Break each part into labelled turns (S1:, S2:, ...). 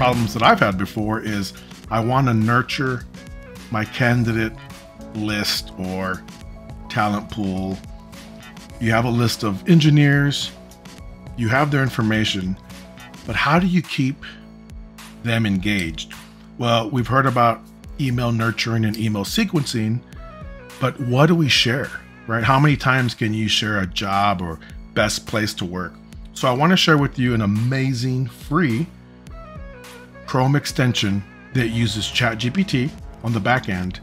S1: problems that I've had before is I want to nurture my candidate list or talent pool. You have a list of engineers, you have their information, but how do you keep them engaged? Well, we've heard about email nurturing and email sequencing, but what do we share, right? How many times can you share a job or best place to work? So I want to share with you an amazing free Chrome extension that uses ChatGPT on the back end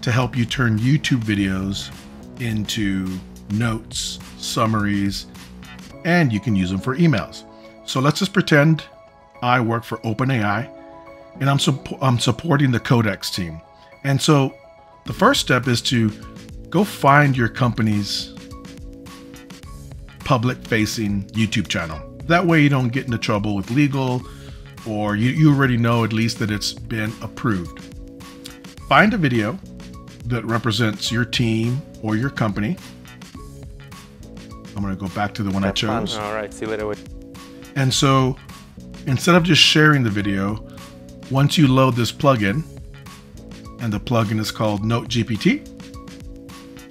S1: to help you turn YouTube videos into notes, summaries, and you can use them for emails. So let's just pretend I work for OpenAI and I'm, su- I'm supporting the Codex team. And so the first step is to go find your company's public facing YouTube channel. That way you don't get into trouble with legal or you, you already know at least that it's been approved. Find a video that represents your team or your company. I'm going to go back to the one I chose.
S2: Fun. All right, see you later.
S1: And so instead of just sharing the video, once you load this plugin, and the plugin is called Note GPT,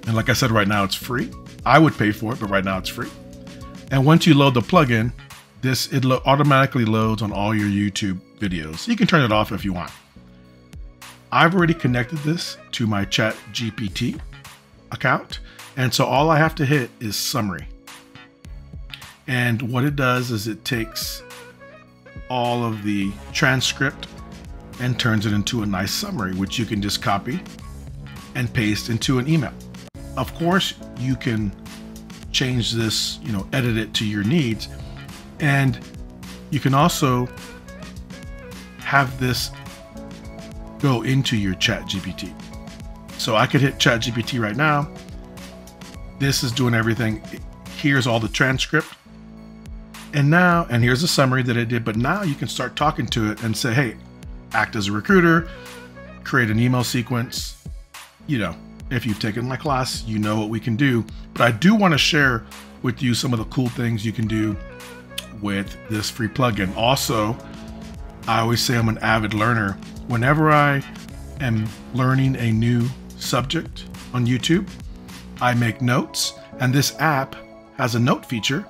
S1: and like I said, right now it's free. I would pay for it, but right now it's free. And once you load the plugin, this it lo automatically loads on all your YouTube videos. You can turn it off if you want. I've already connected this to my Chat GPT account, and so all I have to hit is summary. And what it does is it takes all of the transcript and turns it into a nice summary, which you can just copy and paste into an email. Of course, you can change this, you know, edit it to your needs. And you can also have this go into your chat GPT. So I could hit chat GPT right now. This is doing everything. Here's all the transcript. And now, and here's a summary that I did, but now you can start talking to it and say, hey, act as a recruiter, create an email sequence, you know, if you've taken my class, you know what we can do. But I do want to share with you some of the cool things you can do with this free plugin. Also, I always say I'm an avid learner. Whenever I am learning a new subject on YouTube, I make notes, and this app has a note feature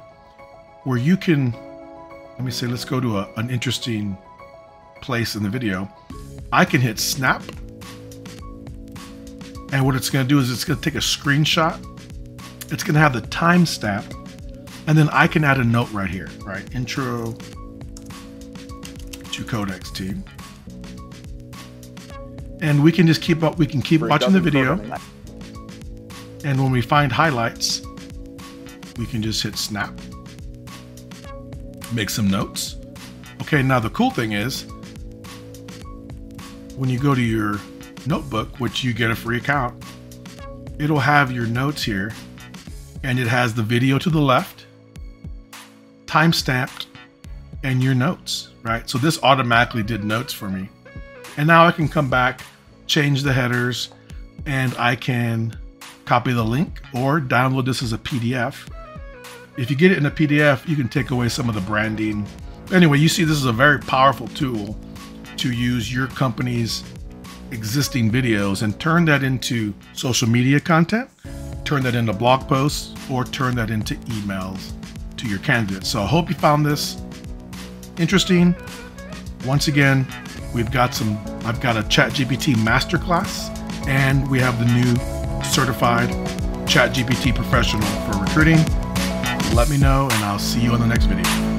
S1: where you can, let me say, let's go to a, an interesting place in the video. I can hit snap and what it's going to do is it's going to take a screenshot. It's going to have the timestamp. And then I can add a note right here, right? Intro to Codex team. And we can just keep up, we can keep watching the video. And when we find highlights, we can just hit snap, make some notes. Okay, now the cool thing is when you go to your notebook, which you get a free account, it'll have your notes here and it has the video to the left, time stamped, and your notes, right? So this automatically did notes for me. And now I can come back, change the headers, and I can copy the link or download this as a PDF. If you get it in a PDF, you can take away some of the branding. Anyway, you see this is a very powerful tool to use your company's existing videos and turn that into social media content, turn that into blog posts, or turn that into emails to your candidate. So I hope you found this interesting. Once again, we've got some, I've got a ChatGPT masterclass, and we have the new certified ChatGPT professional for recruiting. Let me know, and I'll see you on the next video.